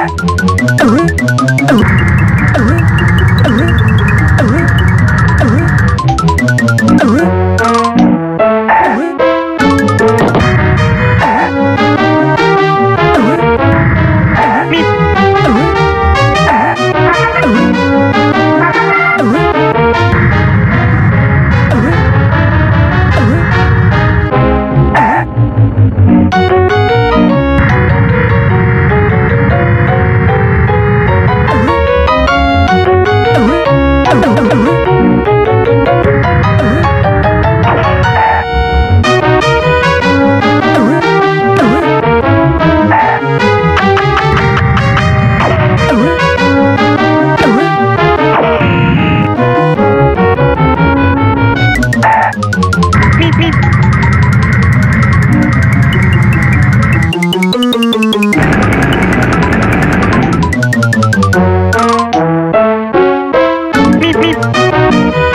Uhum. Uhum. Smith.